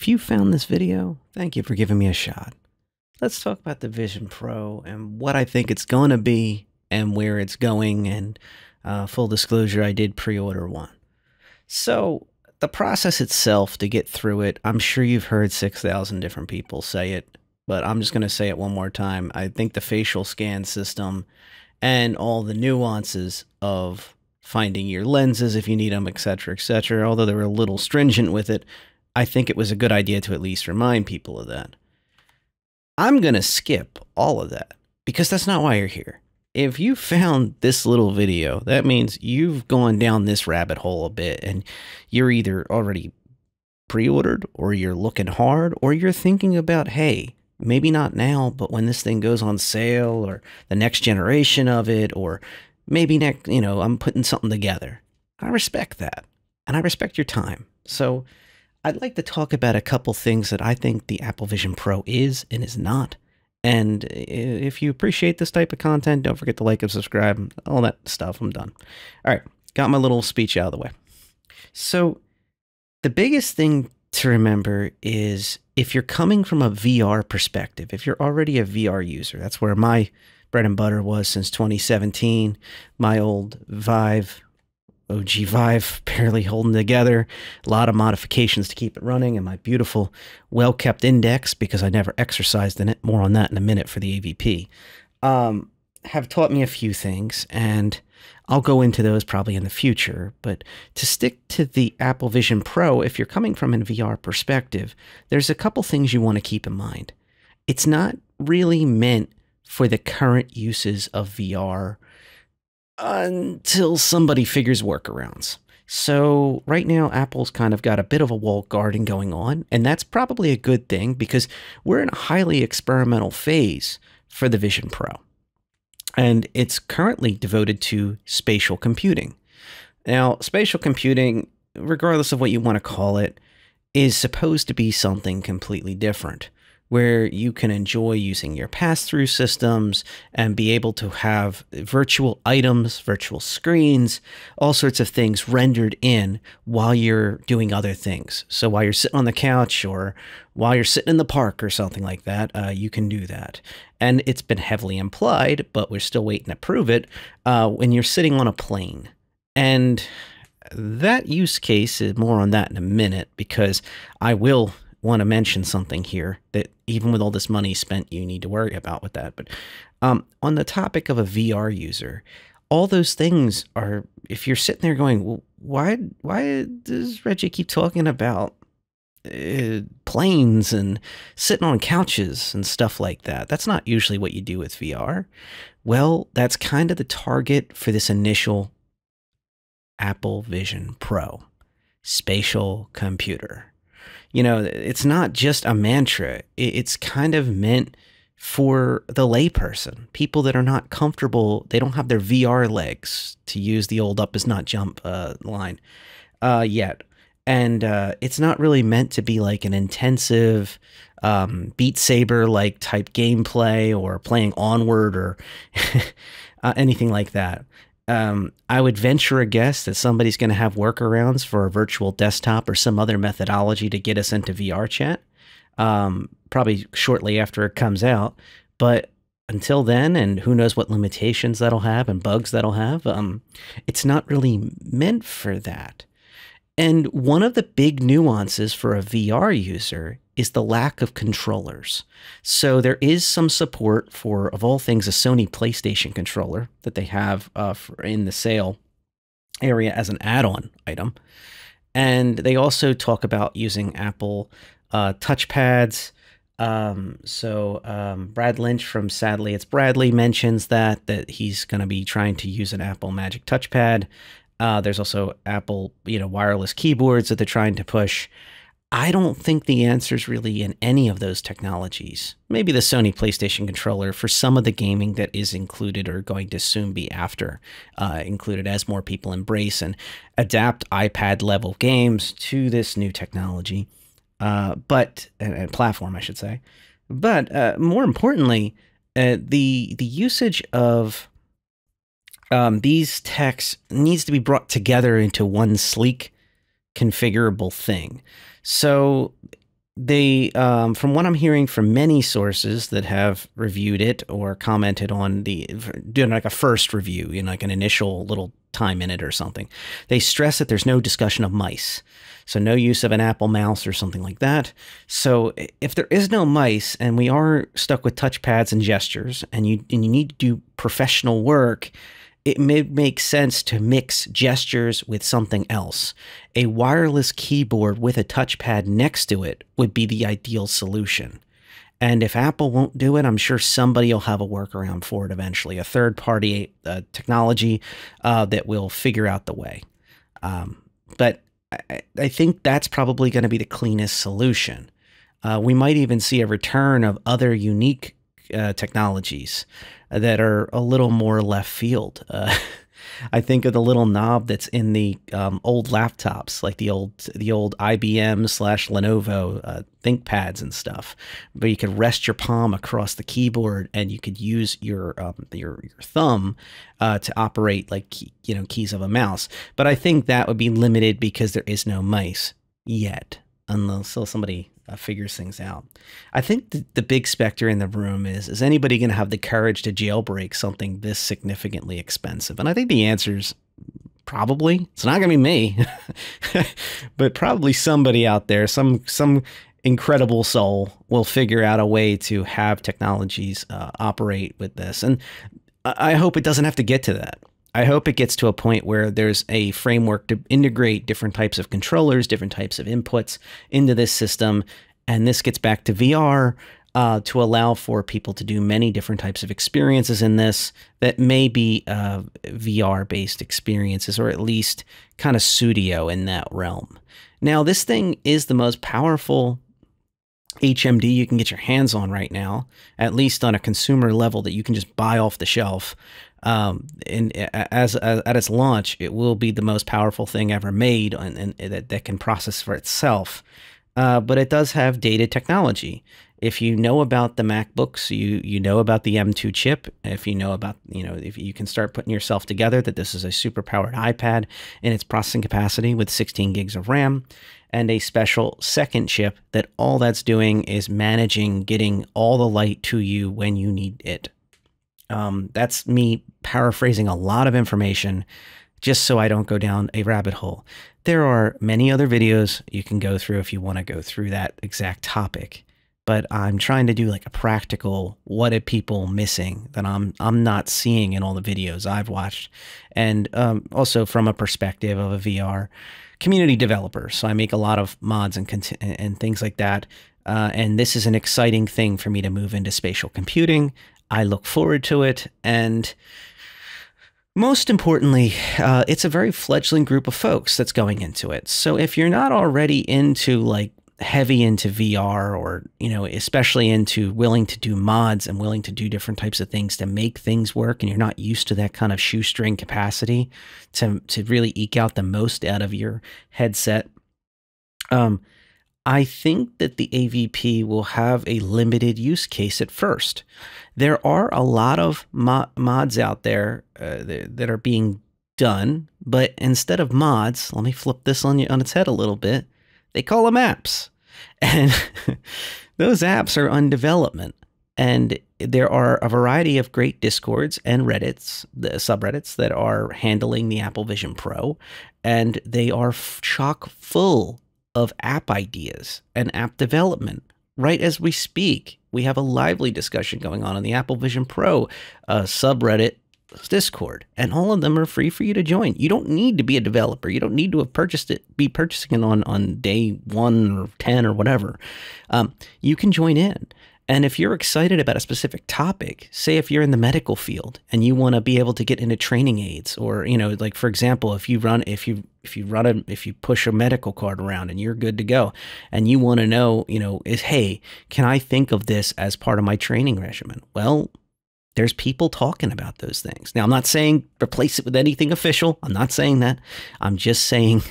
If you found this video, thank you for giving me a shot. Let's talk about the Vision Pro and what I think it's going to be and where it's going. And uh, full disclosure, I did pre order one. So, the process itself to get through it, I'm sure you've heard 6,000 different people say it, but I'm just going to say it one more time. I think the facial scan system and all the nuances of finding your lenses if you need them, etc., etc., although they were a little stringent with it, I think it was a good idea to at least remind people of that. I'm going to skip all of that because that's not why you're here if you found this little video, that means you've gone down this rabbit hole a bit and you're either already pre ordered or you're looking hard or you're thinking about, hey, maybe not now, but when this thing goes on sale or the next generation of it, or maybe next, you know, I'm putting something together. I respect that and I respect your time. So I'd like to talk about a couple things that I think the Apple Vision Pro is and is not and if you appreciate this type of content, don't forget to like and subscribe, all that stuff. I'm done. All right, got my little speech out of the way. So, the biggest thing to remember is if you're coming from a VR perspective, if you're already a VR user, that's where my bread and butter was since 2017. My old Vive OG Vive barely holding together. A lot of modifications to keep it running, and my beautiful, well kept index because I never exercised in it. More on that in a minute for the AVP. Um, have taught me a few things, and I'll go into those probably in the future. But to stick to the Apple Vision Pro, if you're coming from a VR perspective, there's a couple things you want to keep in mind. It's not really meant for the current uses of VR until somebody figures workarounds. So right now, Apple's kind of got a bit of a walled garden going on, and that's probably a good thing because we're in a highly experimental phase for the Vision Pro. And it's currently devoted to spatial computing. Now, spatial computing, regardless of what you want to call it, is supposed to be something completely different where you can enjoy using your pass through systems and be able to have virtual items, virtual screens, all sorts of things rendered in while you're doing other things. So while you're sitting on the couch or while you're sitting in the park or something like that, uh, you can do that. And it's been heavily implied, but we're still waiting to prove it uh, when you're sitting on a plane. And that use case is more on that in a minute because I will want to mention something here that even with all this money spent, you need to worry about with that. But um, on the topic of a VR user, all those things are. If you're sitting there going, well, why why does Reggie keep talking about uh, planes and sitting on couches and stuff like that? That's not usually what you do with VR. Well, that's kind of the target for this initial Apple Vision Pro spatial computer you know, it's not just a mantra. It's kind of meant for the layperson, people that are not comfortable. They don't have their VR legs to use the old up is not jump uh, line uh, yet. And uh, it's not really meant to be like an intensive um, Beat Saber like type gameplay or playing Onward or uh, anything like that. Um, I would venture a guess that somebody's going to have workarounds for a virtual desktop or some other methodology to get us into VR chat, um, probably shortly after it comes out. But until then, and who knows what limitations that'll have and bugs that'll have, um, it's not really meant for that. And one of the big nuances for a VR user is the lack of controllers. So there is some support for, of all things, a Sony PlayStation controller that they have uh, in the sale area as an add-on item. And they also talk about using Apple uh, touchpads. Um, so um, Brad Lynch from Sadly It's Bradley mentions that that he's going to be trying to use an Apple Magic Touchpad. Uh, there's also Apple, you know, wireless keyboards that they're trying to push. I don't think the answer is really in any of those technologies. Maybe the Sony PlayStation controller for some of the gaming that is included or going to soon be after uh, included as more people embrace and adapt iPad level games to this new technology, uh, but and, platform, I should say. But uh, more importantly, uh, the the usage of um, these techs needs to be brought together into one sleek, configurable thing. So they, um, from what I'm hearing from many sources that have reviewed it or commented on the, doing like a first review, you know, like an initial little time in it or something, they stress that there's no discussion of mice. So no use of an Apple mouse or something like that. So if there is no mice and we are stuck with touchpads and gestures and you, and you need to do professional work, it may make sense to mix gestures with something else. A wireless keyboard with a touchpad next to it would be the ideal solution. And if Apple won't do it, I'm sure somebody will have a workaround for it eventually, a third party uh, technology uh, that will figure out the way. Um, but I, I, think that's probably going to be the cleanest solution. Uh, we might even see a return of other unique uh, technologies that are a little more left field. Uh, I think of the little knob that's in the um, old laptops, like the old the old IBM slash Lenovo uh, ThinkPads and stuff, but you could rest your palm across the keyboard and you could use your um, your your thumb uh, to operate like you know keys of a mouse. But I think that would be limited because there is no mice yet, unless somebody uh, figures things out. I think the, the big specter in the room is is anybody going to have the courage to jailbreak something this significantly expensive? And I think the answer is probably. It's not going to be me, but probably somebody out there, some some incredible soul will figure out a way to have technologies uh, operate with this. And I hope it doesn't have to get to that. I hope it gets to a point where there's a framework to integrate different types of controllers, different types of inputs into this system. And this gets back to VR uh, to allow for people to do many different types of experiences in this that may be uh, VR based experiences or at least kind of studio in that realm. Now, this thing is the most powerful HMD you can get your hands on right now, at least on a consumer level that you can just buy off the shelf. Um, and as, as, at its launch, it will be the most powerful thing ever made, and, and that, that can process for itself. Uh, but it does have data technology. If you know about the MacBooks, you you know about the M2 chip. If you know about you know if you can start putting yourself together that this is a super powered iPad in its processing capacity with 16 gigs of RAM and a special second chip that all that's doing is managing getting all the light to you when you need it. Um, that's me paraphrasing a lot of information just so I don't go down a rabbit hole. There are many other videos you can go through if you want to go through that exact topic. But I'm trying to do like a practical what are people missing that I'm I'm not seeing in all the videos I've watched, and um, also from a perspective of a VR community developer. So I make a lot of mods and and things like that. Uh, and this is an exciting thing for me to move into spatial computing. I look forward to it. And most importantly, uh, it's a very fledgling group of folks that's going into it. So if you're not already into like heavy into VR or, you know, especially into willing to do mods and willing to do different types of things to make things work and you're not used to that kind of shoestring capacity to to really eke out the most out of your headset. Um I think that the AVP will have a limited use case at first. There are a lot of mo mods out there uh, that, that are being done, but instead of mods, let me flip this on you on its head a little bit. They call them apps. And those apps are on development. And there are a variety of great discords and reddits the subreddits that are handling the apple vision pro and they are chock full of app ideas and app development right as we speak. We have a lively discussion going on in the Apple Vision Pro uh, subreddit Discord, and all of them are free for you to join. You don't need to be a developer. You don't need to have purchased it, be purchasing it on on day one or ten or whatever. Um, you can join in. And if you're excited about a specific topic, say if you're in the medical field and you want to be able to get into training aids, or you know, like for example, if you run, if you if you run a, if you push a medical card around and you're good to go, and you want to know, you know, is hey, can I think of this as part of my training regimen? Well, there's people talking about those things. Now, I'm not saying replace it with anything official. I'm not saying that. I'm just saying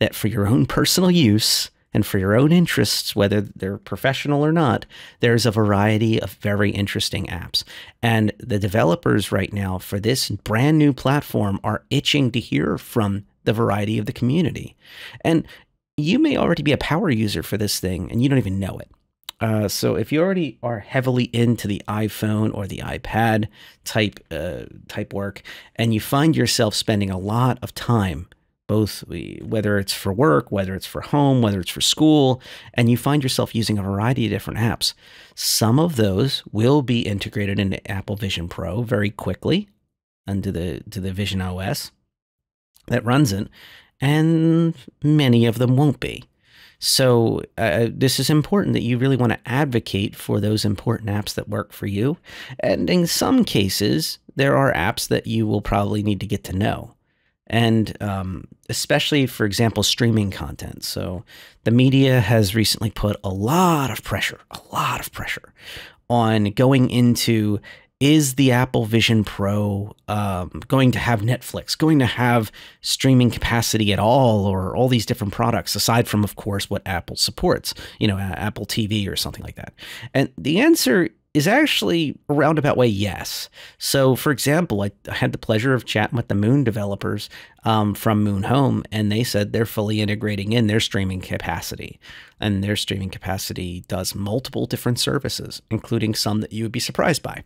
that for your own personal use and for your own interests, whether they're professional or not, there's a variety of very interesting apps. And the developers right now for this brand new platform are itching to hear from the variety of the community. And you may already be a power user for this thing and you don't even know it. Uh, so if you already are heavily into the iPhone or the iPad type uh, type work, and you find yourself spending a lot of time, both whether it's for work, whether it's for home, whether it's for school, and you find yourself using a variety of different apps, some of those will be integrated into Apple Vision Pro very quickly into the to the Vision OS that runs it, and many of them won't be. So, uh, this is important that you really want to advocate for those important apps that work for you. And in some cases, there are apps that you will probably need to get to know. And um, especially, for example, streaming content. So, the media has recently put a lot of pressure, a lot of pressure on going into is the Apple Vision Pro um, going to have Netflix, going to have streaming capacity at all, or all these different products, aside from, of course, what Apple supports, you know, Apple TV or something like that? And the answer is actually a roundabout way yes. So, for example, I, I had the pleasure of chatting with the Moon developers um, from Moon Home, and they said they're fully integrating in their streaming capacity. And their streaming capacity does multiple different services, including some that you would be surprised by.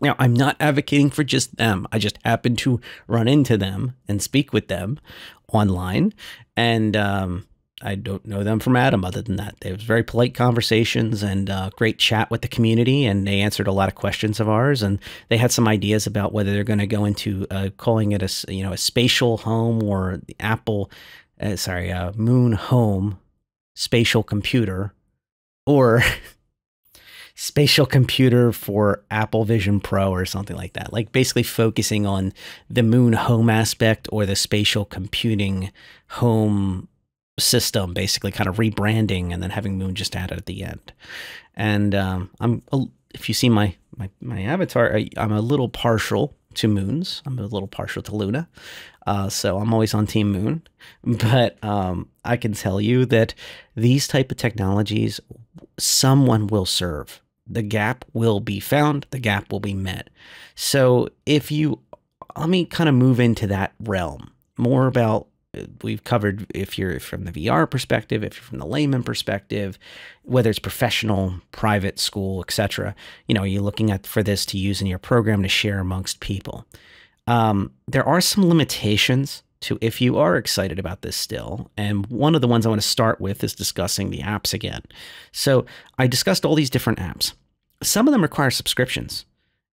Now, I'm not advocating for just them. I just happen to run into them and speak with them online. And um, I don't know them from Adam other than that. They was very polite conversations and uh, great chat with the community. And they answered a lot of questions of ours. And they had some ideas about whether they're going to go into uh, calling it a, you know, a spatial home or the Apple, uh, sorry, uh, Moon Home spatial computer or spatial computer for Apple Vision Pro or something like that. Like basically focusing on the moon home aspect or the spatial computing home system, basically kind of rebranding and then having moon just added at the end. And um, I'm, if you see my my, my avatar, I, I'm a little partial to moons. I'm a little partial to Luna. Uh, so I'm always on Team Moon. But um, I can tell you that these type of technologies, someone will serve the gap will be found, the gap will be met. So if you, let me kind of move into that realm more about. We've covered if you're from the VR perspective, if you're from the layman perspective, whether it's professional, private, school, etc. You know, you're looking at for this to use in your program to share amongst people. Um, there are some limitations to if you are excited about this still. And one of the ones I want to start with is discussing the apps again. So I discussed all these different apps. Some of them require subscriptions.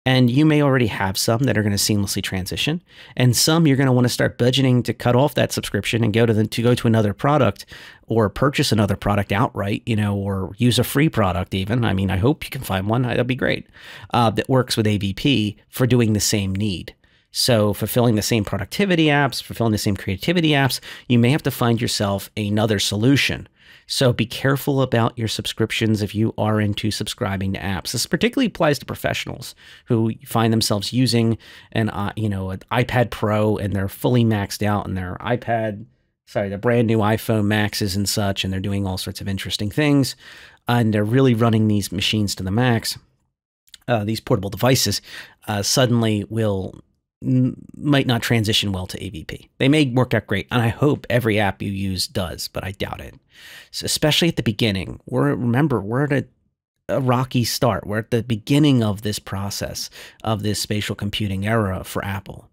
And you may already have some that are going to seamlessly transition, and some you're going to want to start budgeting to cut off that subscription and go to the, to go to another product or purchase another product outright, you know, or use a free product even. I mean, I hope you can find one. That'd be great. Uh, that works with AVP for doing the same need. So, fulfilling the same productivity apps, fulfilling the same creativity apps, you may have to find yourself another solution. So, be careful about your subscriptions if you are into subscribing to apps. This particularly applies to professionals who find themselves using an, uh, you know, an iPad Pro and they're fully maxed out and their iPad, sorry, the brand new iPhone Maxes and such, and they're doing all sorts of interesting things, and they're really running these machines to the max. Uh, these portable devices uh, suddenly will might not transition well to AVP. They may work out great, and I hope every app you use does, but I doubt it. So especially at the beginning, we're remember we're at a, a rocky start. We're at the beginning of this process of this spatial computing era for Apple,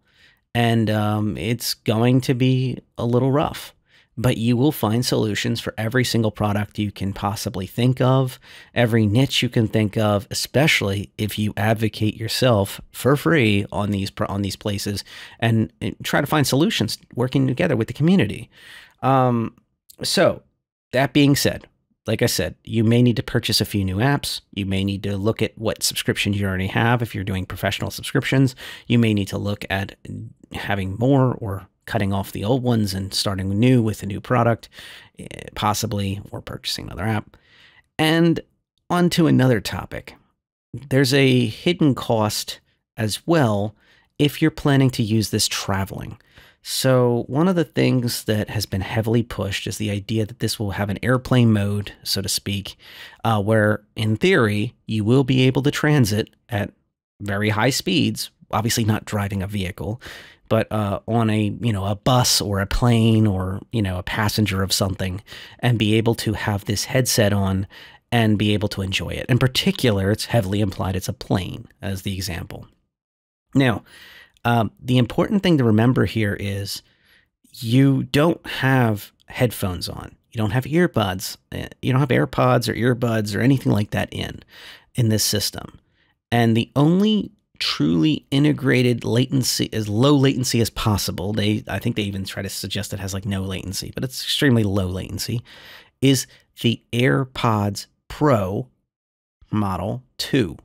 and um, it's going to be a little rough but you will find solutions for every single product you can possibly think of, every niche you can think of, especially if you advocate yourself for free on these on these places and, try to find solutions working together with the community. Um, so that being said, like I said, you may need to purchase a few new apps. You may need to look at what subscriptions you already have if you're doing professional subscriptions. You may need to look at having more or cutting off the old ones and starting new with a new product, eh, possibly, or purchasing another app. And on to another topic. There's a hidden cost as well if you're planning to use this traveling. So, one of the things that has been heavily pushed is the idea that this will have an airplane mode, so to speak, uh, where in theory you will be able to transit at very high speeds obviously not driving a vehicle, but uh, on a you know a bus or a plane or you know a passenger of something, and be able to have this headset on and be able to enjoy it. In particular, it's heavily implied it's a plane as the example. Now, um, the important thing to remember here is you don't have headphones on. You don't have earbuds. Eh, you don't have AirPods or earbuds or anything like that in in this system. And the only truly integrated latency as low latency as possible. They I think they even try to suggest it has like no latency, but it's extremely low latency is the AirPods Pro model 2.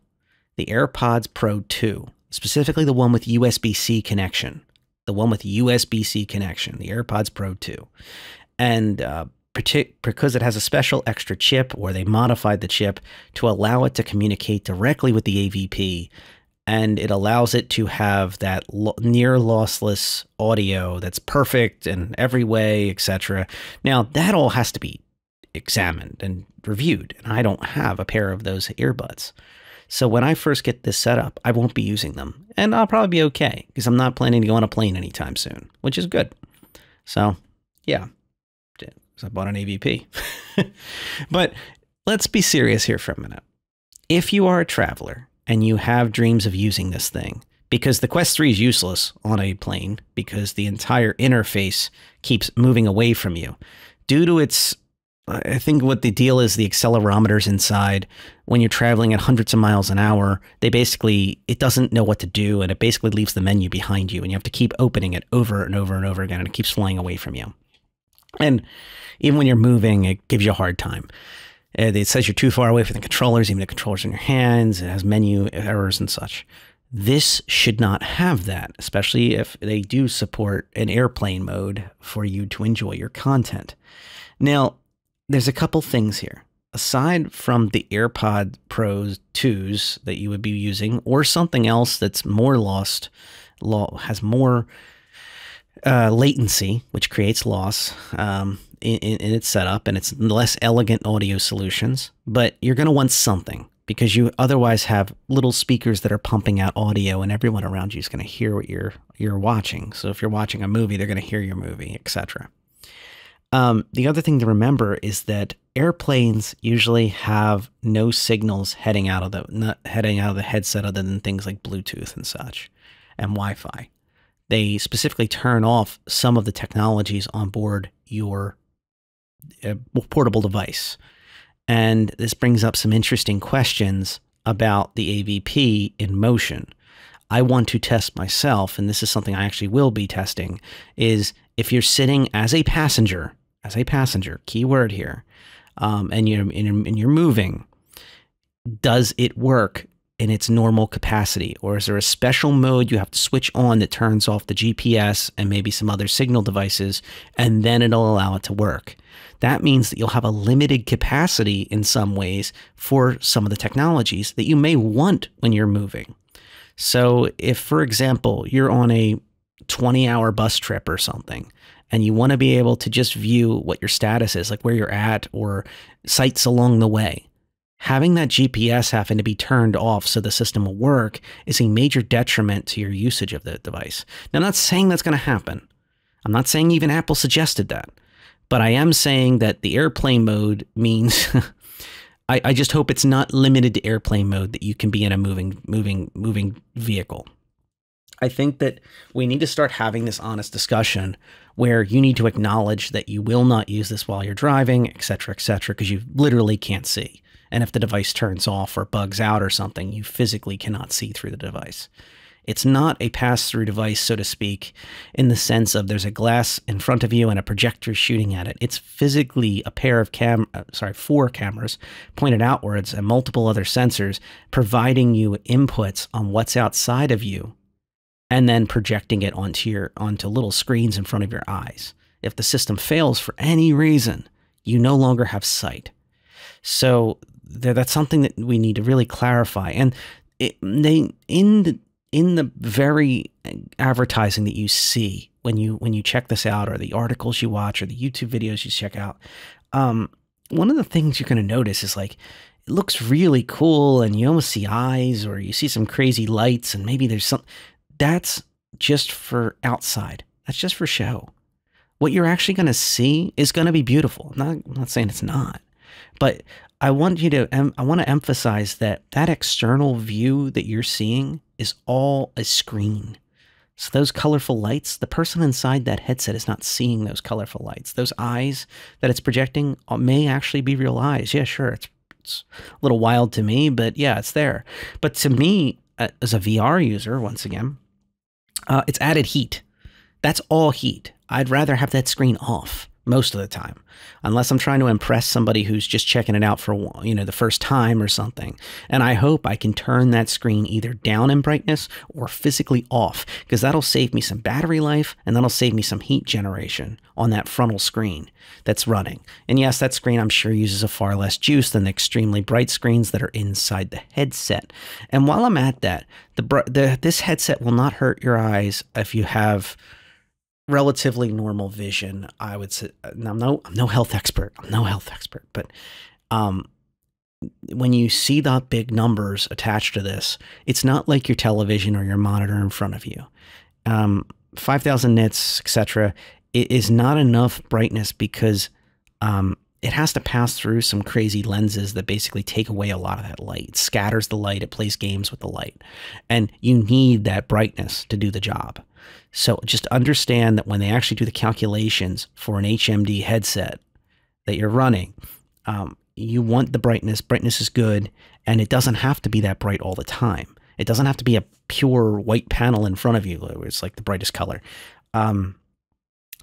The AirPods Pro 2, specifically the one with USB-C connection. The one with USB-C connection, the AirPods Pro 2. And uh, because it has a special extra chip or they modified the chip to allow it to communicate directly with the AVP and it allows it to have that lo near lossless audio that's perfect in every way, etc. Now, that all has to be examined and reviewed, and I don't have a pair of those earbuds. So when I first get this set up, I won't be using them, and I'll probably be okay because I'm not planning to go on a plane anytime soon, which is good. So, yeah, I bought an AVP. but let's be serious here for a minute. If you are a traveler and you have dreams of using this thing, because the Quest 3 is useless on a plane because the entire interface keeps moving away from you due to its I think what the deal is the accelerometers inside when you're traveling at hundreds of miles an hour, they basically it doesn't know what to do and it basically leaves the menu behind you and you have to keep opening it over and over and over again and it keeps flying away from you. And even when you're moving, it gives you a hard time. It says you're too far away from the controllers, even the controllers in your hands. It has menu errors and such. This should not have that, especially if they do support an airplane mode for you to enjoy your content. Now, there's a couple things here. Aside from the AirPod Pros 2s that you would be using, or something else that's more lost, has more uh, latency, which creates loss um, in, in, its setup, and it's less elegant audio solutions. But you're going to want something because you otherwise have little speakers that are pumping out audio, and everyone around you is going to hear what you're you're watching. So if you're watching a movie, they're going to hear your movie, etc. Um, the other thing to remember is that airplanes usually have no signals heading out of the not heading out of the headset other than things like Bluetooth and such and Wi-Fi they specifically turn off some of the technologies on board your uh, portable device. And this brings up some interesting questions about the AVP in motion. I want to test myself, and this is something I actually will be testing, is if you're sitting as a passenger, as a passenger, keyword here, um, and you're and you're moving, does it work in its normal capacity? Or is there a special mode you have to switch on that turns off the GPS and maybe some other signal devices, and then it'll allow it to work? That means that you'll have a limited capacity in some ways for some of the technologies that you may want when you're moving. So, if, for example, you're on a 20 hour bus trip or something, and you want to be able to just view what your status is, like where you're at or sites along the way, having that GPS having to be turned off so the system will work is a major detriment to your usage of the device. Now, I'm not saying that's going to happen. I'm not saying even Apple suggested that, but I am saying that the airplane mode means. I, I just hope it's not limited to airplane mode that you can be in a moving, moving, moving vehicle. I think that we need to start having this honest discussion where you need to acknowledge that you will not use this while you're driving, et cetera, et cetera, because you literally can't see. And if the device turns off or bugs out or something, you physically cannot see through the device. It's not a pass through device, so to speak, in the sense of there's a glass in front of you and a projector shooting at it. It's physically a pair of cam, uh, sorry, four cameras pointed outwards and multiple other sensors providing you inputs on what's outside of you and then projecting it onto your onto little screens in front of your eyes. If the system fails for any reason, you no longer have sight. So that's something that we need to really clarify. And it, they in the in the very advertising that you see when you when you check this out, or the articles you watch, or the YouTube videos you check out, um, one of the things you're going to notice is like it looks really cool, and you almost see eyes, or you see some crazy lights, and maybe there's some. that's just for outside. That's just for show. What you're actually going to see is going to be beautiful. I'm not, I'm not saying it's not, but I want you to, I want to emphasize that that external view that you're seeing is all a screen. So those colorful lights, the person inside that headset is not seeing those colorful lights. Those eyes that it's projecting uh, may actually be real eyes. Yeah, sure, it's it's a little wild to me, but yeah, it's there. But to me, as a VR user, once again, uh, it's added heat. That's all heat. I'd rather have that screen off most of the time unless i'm trying to impress somebody who's just checking it out for you know the first time or something. And i hope i can turn that screen either down in brightness or physically off because that'll save me some battery life and that'll save me some heat generation on that frontal screen that's running. And yes that screen i'm sure uses a far less juice than the extremely bright screens that are inside the headset. And while i'm at that the, the this headset will not hurt your eyes if you have relatively normal vision, I would say. I'm no, I'm no health expert. I'm no health expert, but um, when you see the big numbers attached to this, it's not like your television or your monitor in front of you. Um, 5,000 nits, etc. It is not enough brightness because um, it has to pass through some crazy lenses that basically take away a lot of that light. It scatters the light. It plays games with the light, and you need that brightness to do the job. So just understand that when they actually do the calculations for an HMD headset that you're running, um, you want the brightness. Brightness is good, and it doesn't have to be that bright all the time. It doesn't have to be a pure white panel in front of you, it's like the brightest color um,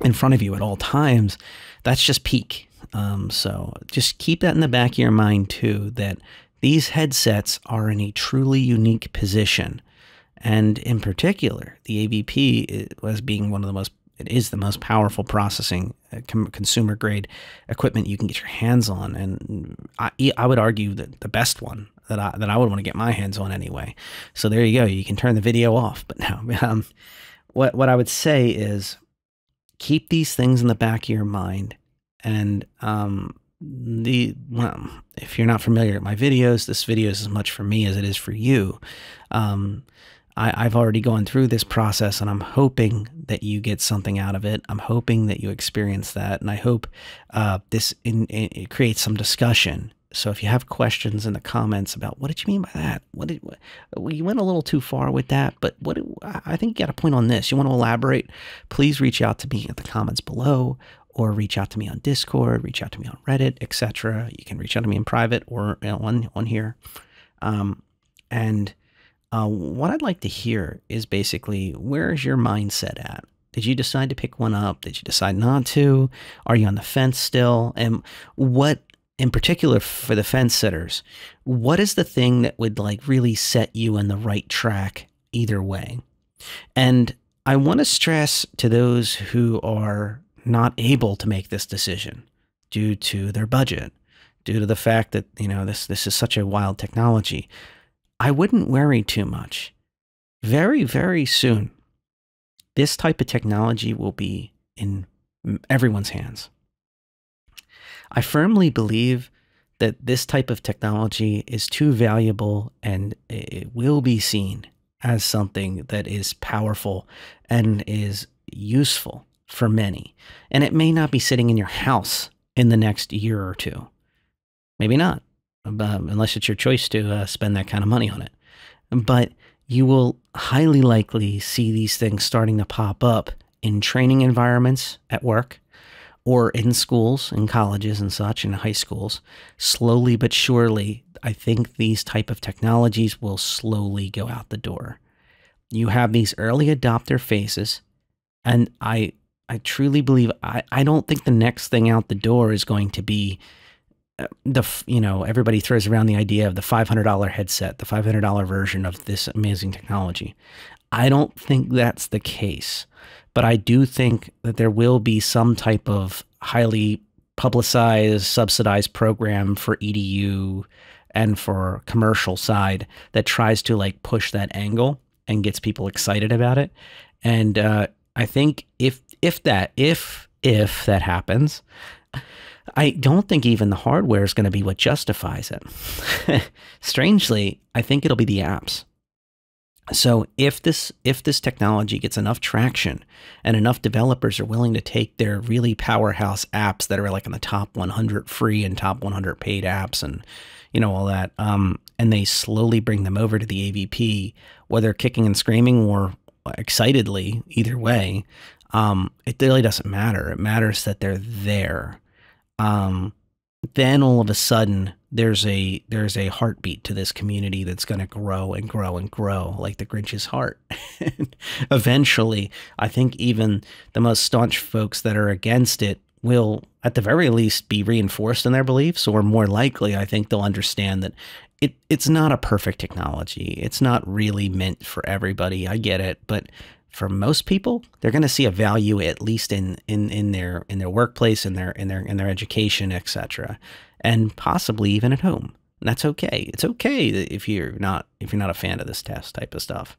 in front of you at all times. That's just peak. Um, so just keep that in the back of your mind too. That these headsets are in a truly unique position and in particular, the AVP was being one of the most it is the most powerful processing uh, consumer grade equipment you can get your hands on, and I, I would argue that the best one that I that I would want to get my hands on anyway. So there you go. You can turn the video off. But now, um, what what I would say is keep these things in the back of your mind, and um, the well, if you're not familiar with my videos, this video is as much for me as it is for you. Um, I, have already gone through this process and I'm hoping that you get something out of it. I'm hoping that you experience that. And I hope uh, this in, in, creates some discussion. So if you have questions in the comments about what did you mean by that? What did what, well, you went a little too far with that, but what I think you got a point on this. You want to elaborate? Please reach out to me in the comments below or reach out to me on Discord, reach out to me on Reddit, etc. You can reach out to me in private or you know, on on here. Um, and uh, what I'd like to hear is basically where is your mindset at? Did you decide to pick one up? Did you decide not to? Are you on the fence still? And what, in particular for the fence sitters, what is the thing that would like really set you on the right track either way? And I want to stress to those who are not able to make this decision due to their budget, due to the fact that, you know, this, this is such a wild technology. I wouldn't worry too much. Very, very soon, this type of technology will be in everyone's hands. I firmly believe that this type of technology is too valuable and it will be seen as something that is powerful and is useful for many. And it may not be sitting in your house in the next year or two. Maybe not unless it's your choice to uh, spend that kind of money on it. But you will highly likely see these things starting to pop up in training environments at work or in schools in colleges and such in high schools slowly but surely i think these type of technologies will slowly go out the door you have these early adopter phases and i i truly believe i, I don't think the next thing out the door is going to be the you know everybody throws around the idea of the $500 headset the $500 version of this amazing technology. I don't think that's the case but i do think that there will be some type of highly publicized subsidized program for edu and for commercial side that tries to like push that angle and gets people excited about it. And uh, i think if if that if if that happens I don't think even the hardware is going to be what justifies it. Strangely, I think it'll be the apps. So if this if this technology gets enough traction and enough developers are willing to take their really powerhouse apps that are like in the top 100 free and top 100 paid apps and you know all that um, and they slowly bring them over to the AVP whether kicking and screaming or excitedly either way um, it really doesn't matter it matters that they're there um, then all of a sudden there's a there's a heartbeat to this community that's going to grow and grow and grow like the Grinch's heart. eventually, I think even the most staunch folks that are against it will at the very least be reinforced in their beliefs or more likely I think they'll understand that it it's not a perfect technology. It's not really meant for everybody. I get it, but for most people, they're going to see a value at least in in in their in their workplace, in their in their in their education, etc., and possibly even at home. And that's okay. It's okay if you're not if you're not a fan of this test type of stuff.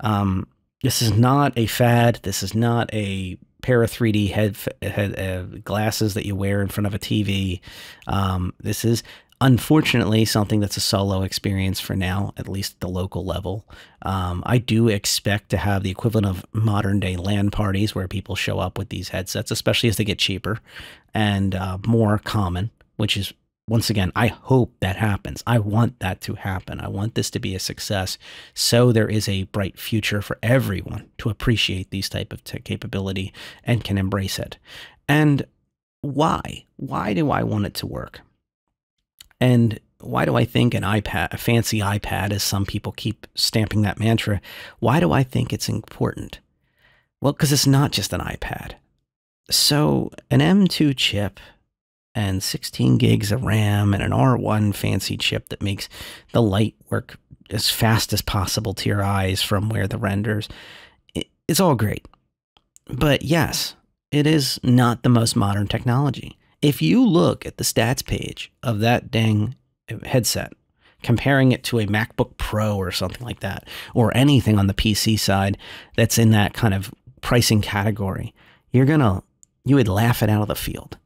Um, this is not a fad. This is not a pair of 3D head, head uh, glasses that you wear in front of a TV. Um, this is unfortunately something that's a solo experience for now at least at the local level. Um, i do expect to have the equivalent of modern day LAN parties where people show up with these headsets especially as they get cheaper and uh, more common which is once again i hope that happens. I want that to happen. I want this to be a success so there is a bright future for everyone to appreciate these type of capability and can embrace it. And why? Why do i want it to work and why do I think an iPad, a fancy iPad, as some people keep stamping that mantra, why do I think it's important? Well, because it's not just an iPad. So, an M2 chip and 16 gigs of RAM and an R1 fancy chip that makes the light work as fast as possible to your eyes from where the renders, it's all great. But yes, it is not the most modern technology. If you look at the stats page of that dang headset, comparing it to a MacBook Pro or something like that, or anything on the PC side that's in that kind of pricing category, you're gonna you would laugh it out of the field.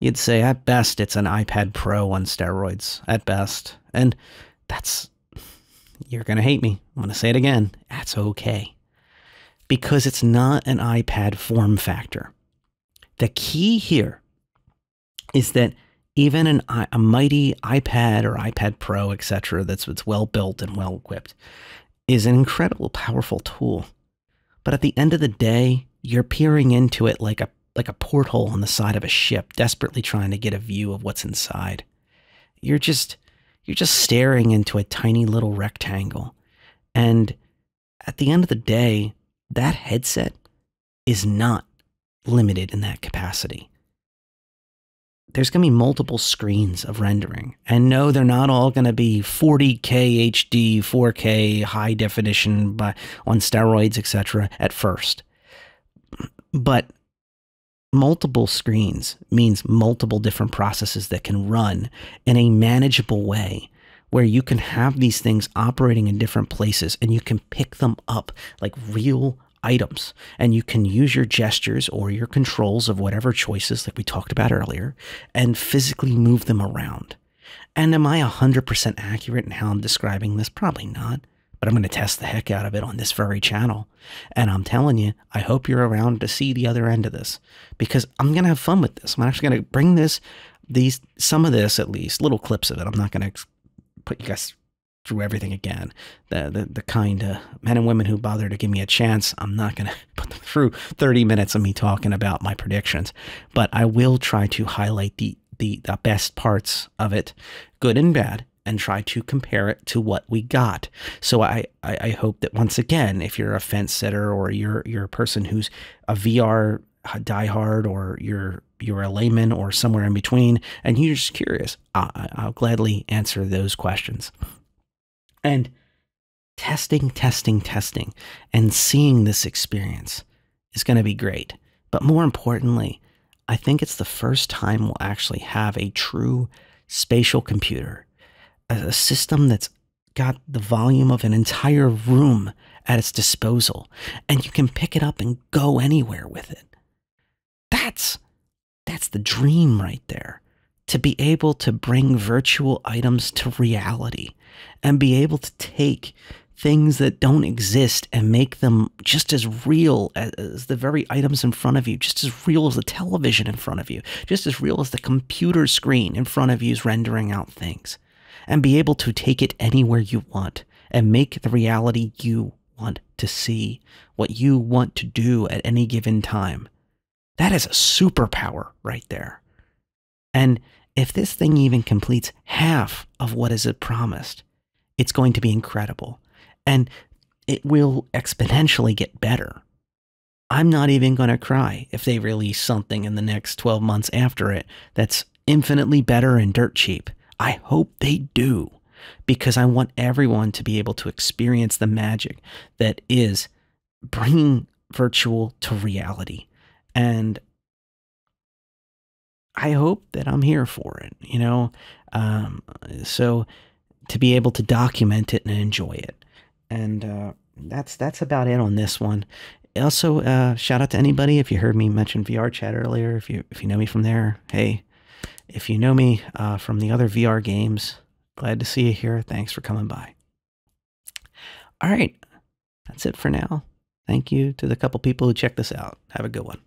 You'd say at best it's an iPad Pro on steroids, at best. And that's you're gonna hate me. I'm gonna say it again. That's okay. Because it's not an iPad form factor. The key here is that even an, a mighty iPad or iPad Pro, etc., that's, that's well built and well equipped, is an incredible, powerful tool. But at the end of the day, you're peering into it like a like a porthole on the side of a ship, desperately trying to get a view of what's inside. You're just you're just staring into a tiny little rectangle. And at the end of the day, that headset is not limited in that capacity there's going to be multiple screens of rendering. And no, they're not all going to be 40K HD, 4K, high definition by, on steroids, etc. at first. But multiple screens means multiple different processes that can run in a manageable way where you can have these things operating in different places and you can pick them up like real items and you can use your gestures or your controls of whatever choices like we talked about earlier and physically move them around. And am I 100% accurate in how I'm describing this? Probably not, but I'm going to test the heck out of it on this very channel. And I'm telling you, I hope you're around to see the other end of this because I'm going to have fun with this. I'm actually going to bring this, these, some of this at least, little clips of it. I'm not going to put you guys through everything again. The the, the kind of men and women who bother to give me a chance, I'm not going to put them through 30 minutes of me talking about my predictions, but I will try to highlight the the, the best parts of it, good and bad, and try to compare it to what we got. So I, I, I hope that once again, if you're a fence sitter or you're you're a person who's a VR diehard or you're you're a layman or somewhere in between and you're just curious, I, I'll gladly answer those questions. And testing, testing, testing, and seeing this experience is going to be great. But more importantly, I think it's the first time we'll actually have a true spatial computer, a, system that's got the volume of an entire room at its disposal, and you can pick it up and go anywhere with it. That's that's the dream right there. To be able to bring virtual items to reality and be able to take things that don't exist and make them just as real as the very items in front of you, just as real as the television in front of you, just as real as the computer screen in front of you is rendering out things, and be able to take it anywhere you want and make the reality you want to see, what you want to do at any given time. That is a superpower right there. And if this thing even completes half of what is it promised, it's going to be incredible. And it will exponentially get better. I'm not even going to cry if they release something in the next 12 months after it that's infinitely better and dirt cheap. I hope they do because I want everyone to be able to experience the magic that is bringing virtual to reality. And I hope that I'm here for it, you know? Um, so to be able to document it and enjoy it. And uh, that's that's about it on this one. Also, uh, shout out to anybody if you heard me mention VRChat earlier. If you if you know me from there, hey. If you know me uh, from the other VR games, glad to see you here. Thanks for coming by. All right, that's it for now. Thank you to the couple people who checked this out. Have a good one.